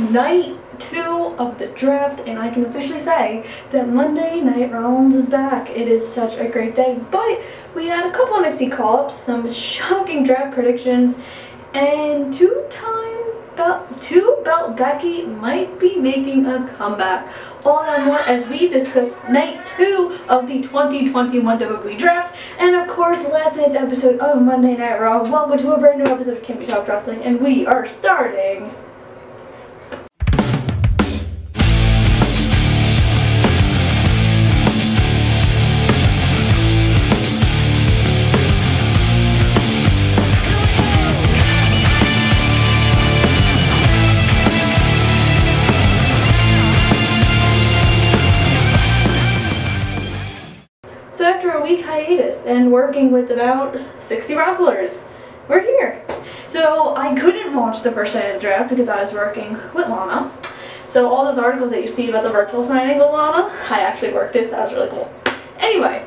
night two of the draft, and I can officially say that Monday Night Rollins is back. It is such a great day, but we had a couple NXT call-ups, some shocking draft predictions, and two-time belt, two belt Becky might be making a comeback. All that more as we discuss night two of the 2021 WWE Draft, and of course last night's episode of Monday Night Raw. Welcome to a brand new episode of Kimmy Talks Wrestling, and we are starting after a week hiatus and working with about 60 wrestlers, we're here. So I couldn't watch the first night of the draft because I was working with Lana. So all those articles that you see about the virtual signing with Lana, I actually worked it. That was really cool. Anyway,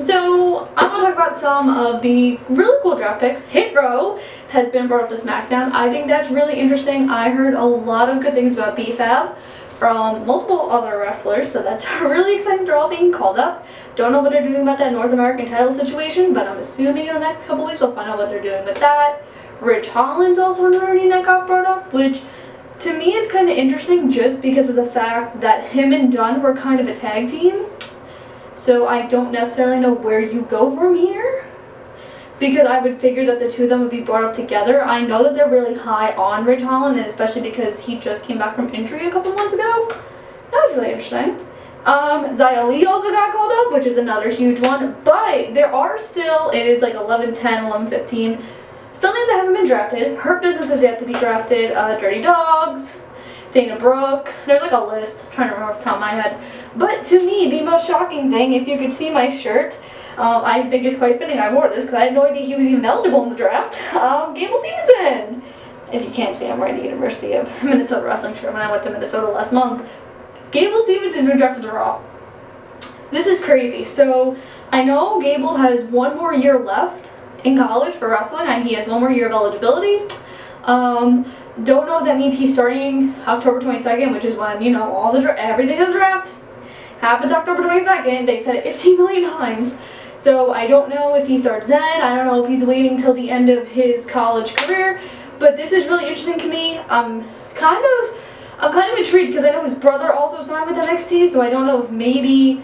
so I'm going to talk about some of the really cool draft picks. Hit Row has been brought up to SmackDown. I think that's really interesting. I heard a lot of good things about B-Fab from multiple other wrestlers, so that's really exciting. They're all being called up. Don't know what they're doing about that North American title situation, but I'm assuming in the next couple weeks we'll find out what they're doing with that. Ridge Holland's also another name that got brought up, which to me is kind of interesting just because of the fact that him and Dunne were kind of a tag team. So I don't necessarily know where you go from here because I would figure that the two of them would be brought up together. I know that they're really high on Ridge Holland, and especially because he just came back from injury a couple months ago. That was really interesting. Um, Xia Li also got called up, which is another huge one, but there are still, it is like 11, 10, 11, 15, still names that haven't been drafted. Hurt Business has yet to be drafted, uh, Dirty Dogs, Dana Brooke, there's like a list, I'm trying to remember off the top of my head. But to me, the most shocking thing, if you could see my shirt, um, I think it's quite fitting I wore this because I had no idea he was even eligible in the draft. Um, Gable Stevenson! If you can't see, I'm wearing the University of Minnesota wrestling shirt when I went to Minnesota last month. Gable Stevenson's been drafted to Raw. This is crazy. So, I know Gable has one more year left in college for wrestling, and he has one more year of eligibility. Um, don't know if that means he's starting October 22nd, which is when, you know, all the dra- everything of the draft happens October 22nd. They've said it 15 million times. So I don't know if he starts then. I don't know if he's waiting till the end of his college career. But this is really interesting to me. I'm kind of, I'm kind of intrigued because I know his brother also signed with NXT. So I don't know if maybe,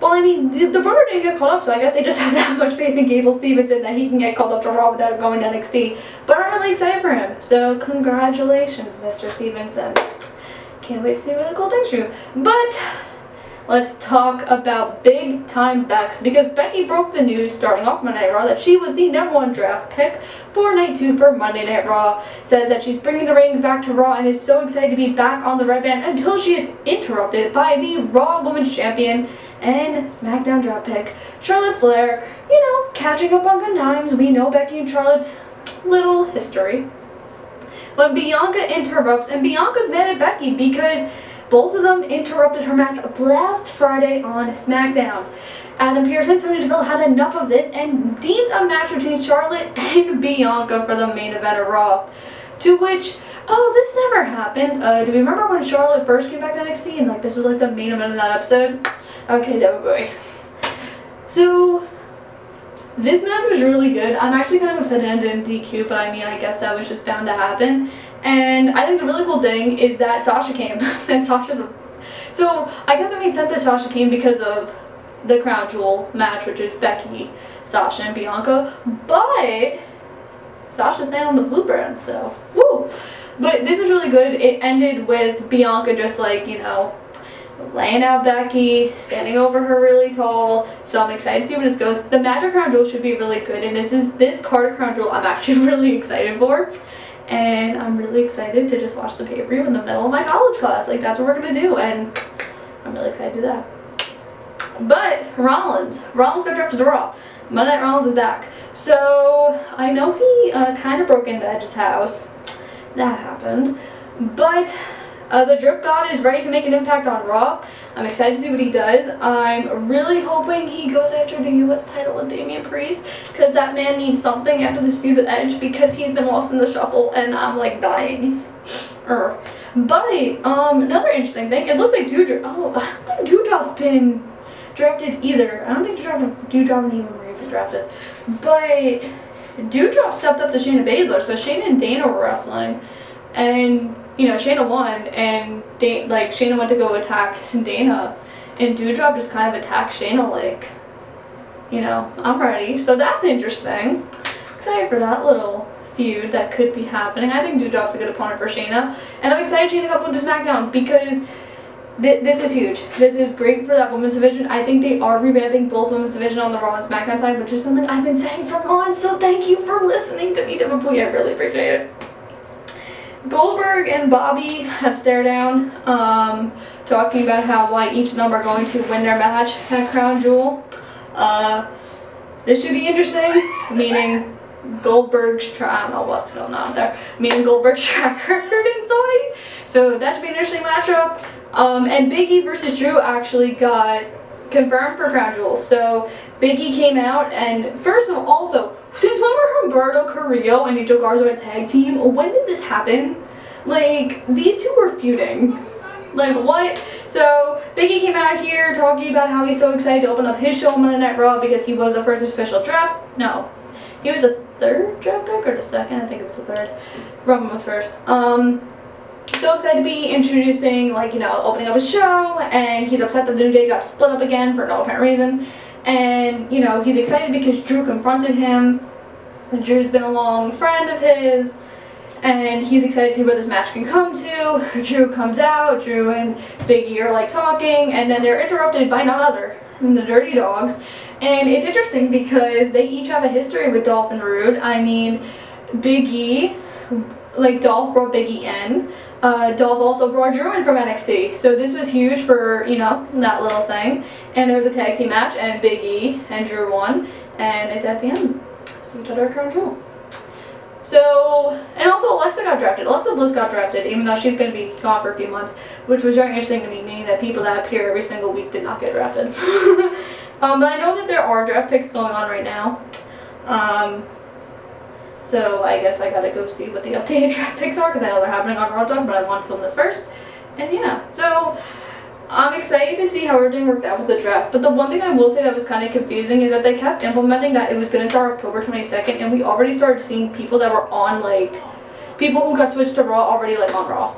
well, I mean, the, the brother didn't get called up, so I guess they just have that much faith in Gable Stevenson that he can get called up to Raw without going to NXT. But I'm really excited for him. So congratulations, Mr. Stevenson. Can't wait to see really cool things you. But let's talk about big time Bex because Becky broke the news starting off Monday Night Raw that she was the number one draft pick for night two for Monday Night Raw. Says that she's bringing the ratings back to Raw and is so excited to be back on the red brand until she is interrupted by the Raw Women's Champion and SmackDown draft pick Charlotte Flair. You know, catching up on good times. We know Becky and Charlotte's little history. But Bianca interrupts and Bianca's mad at Becky because both of them interrupted her match last Friday on SmackDown. Adam Pearce and Sonya Deville had enough of this and deemed a match between Charlotte and Bianca for the main event of Raw. To which, oh, this never happened. Uh, do we remember when Charlotte first came back to NXT and like this was like the main event of that episode? Okay, never boy. So, this match was really good. I'm actually kind of upset it ended in DQ, but I mean, I guess that was just bound to happen. And I think the really cool thing is that Sasha came. and Sasha's a... So, I guess it made sense that Sasha came because of the Crown Jewel match, which is Becky, Sasha, and Bianca. But, Sasha's staying on the blue brand, so, woo! But this was really good. It ended with Bianca just like, you know, laying out Becky, standing over her really tall. So I'm excited to see where this goes. The Magic Crown Jewel should be really good, and this is this Carter Crown Jewel I'm actually really excited for. And I'm really excited to just watch the pay-per-view in the middle of my college class. Like that's what we're gonna do, and I'm really excited to do that. But Rollins, Rollins got drafted to Raw. Monday Night Rollins is back. So I know he uh, kind of broke into Edge's house. That happened, but uh, the Drip God is ready to make an impact on Raw. I'm excited to see what he does. I'm really hoping he goes after the U.S. title with Damian Priest because that man needs something after this feud with Edge because he's been lost in the shuffle and I'm like dying. But um, another interesting thing, it looks like Doudrop. Oh, I don't think Doudrop's been drafted either. I don't think Doudrop, Doudrop and Eva Marie been drafted. But Doudrop stepped up to Shayna Baszler, so Shayna and Dana were wrestling, and you know Shayna won, and da- like Shayna went to go attack Dana, and Doudrop just kind of attacked Shayna like, you know, I'm ready. So that's interesting. Excited for that little feud that could be happening. I think Doudrop's a good opponent for Shayna, and I'm excited Shayna got to SmackDown because th- this is huge. This is great for that women's division. I think they are revamping both women's division on the Raw and SmackDown side, which is something I've been saying for months. So thank you for listening to me, Devin I really appreciate it. Goldberg and Bobby had stare down, um, talking about how why each of them are going to win their match at Crown Jewel. Uh, this should be interesting, meaning Goldberg's tra- I don't know what's going on there. Meaning Goldberg's track record in Saudi. So that should be an interesting matchup. Um, and Biggie versus Drew actually got confirmed for Crown Jewel. So Biggie came out and first of all, also since when were Humberto Carrillo and Angel Garza a tag team? When did this happen? Like these two were feuding. Like what? So Biggie came out here talking about how he's so excited to open up his show on Monday Night Raw because he was the first official draft. No, he was a third draft pick or the second. I think it was the third. Robin was first. Um, so excited to be introducing, like you know, opening up a show, and he's upset that the New Day got split up again for no apparent reason. And you know, he's excited because Drew confronted him. And Drew's been a long friend of his and he's excited to see where this match can come to. Drew comes out, Drew and Big E are like talking, and then they're interrupted by none other than the Dirty Dogs. And it's interesting because they each have a history with Dolph and Roode. I mean, Big E, like Dolph brought Big E in. Uh, Dolph also brought Drew in from NXT, so this was huge for you know that little thing. And there was a tag team match, and Big E and Drew won, and they said at the end, see each other Crown Jewel. So, and also Alexa got drafted. Alexa Bliss got drafted, even though she's going to be gone for a few months, which was very interesting to me, meaning that people that appear every single week did not get drafted. um, but I know that there are draft picks going on right now. Um, so I guess I gotta go see what the updated draft picks are, because I know they're happening on Raw Talk, but I want to film this first. And yeah, so I'm excited to see how everything worked out with the draft, but the one thing I will say that was kind of confusing is that they kept implementing that it was to start October 22nd, and we already started seeing people that were on, like, people who got switched to Raw already, like, on Raw.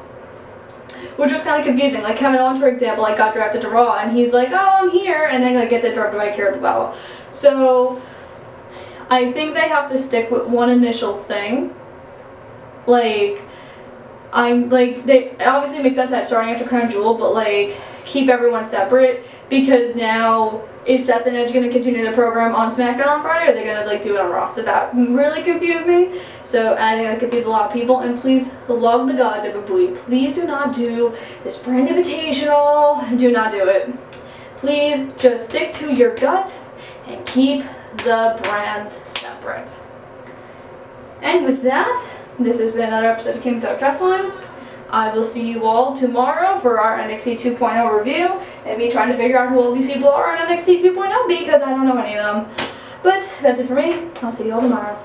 Which was kind of confusing. Like, Kevin Owens, for example, like, got drafted to Raw, and he's like, oh, I'm here, and then, like, gets interrupted by Akira Tozawa. So, I think they have to stick with one initial thing. Like, I'm, like, they, obviously makes sense that starting after Crown Jewel, but, like, keep everyone separate because now is Seth and Edge going to continue the program on SmackDown on Friday or are they going to like do it on Raw? So that really confused me. So I think that confused a lot of people. And please, love the God of Bui, please do not do this brand invitational. Do not do it. Please just stick to your gut and keep the brands separate. And with that, this has been another episode of Kimmy Talks Wrestling. I will see you all tomorrow for our NXT 2.0 review and me trying to figure out who all these people are on NXT 2.0 because I don't know any of them. But that's it for me. I'll see you all tomorrow.